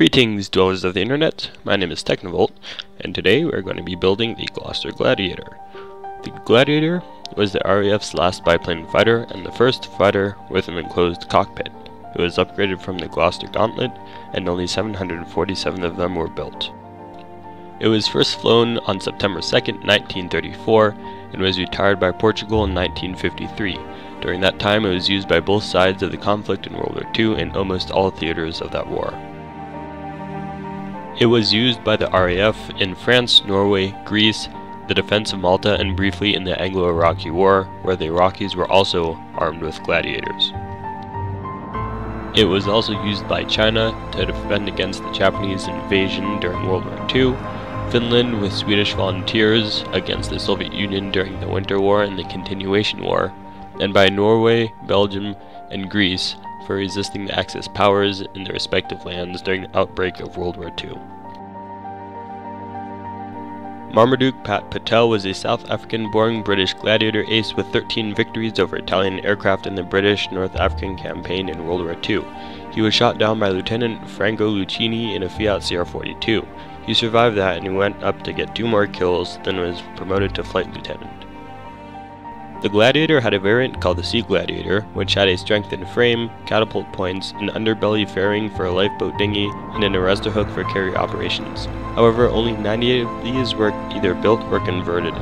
Greetings, dwellers of the internet. My name is TechNiVolt, and today we're going to be building the Gloster Gladiator. The Gladiator was the RAF's last biplane fighter and the first fighter with an enclosed cockpit. It was upgraded from the Gloster Gauntlet, and only 747 of them were built. It was first flown on September 2, 1934, and was retired by Portugal in 1953. During that time, it was used by both sides of the conflict in World War II in almost all theaters of that war. It was used by the RAF in France, Norway, Greece, the defense of Malta, and briefly in the Anglo-Iraqi War, where the Iraqis were also armed with gladiators. It was also used by China to defend against the Japanese invasion during World War II, Finland with Swedish volunteers against the Soviet Union during the Winter War and the Continuation War, and by Norway, Belgium, and Greece for resisting the Axis powers in their respective lands during the outbreak of World War II. Marmaduke Pat Pattle was a South African-born British gladiator ace with 13 victories over Italian aircraft in the British North African campaign in World War II. He was shot down by Lieutenant Franco Lucchini in a Fiat CR-42. He survived that and he went up to get two more kills, then was promoted to flight lieutenant. The Gladiator had a variant called the Sea Gladiator, which had a strengthened frame, catapult points, an underbelly fairing for a lifeboat dinghy, and an arrestor hook for carrier operations. However, only 98 of these were either built or converted.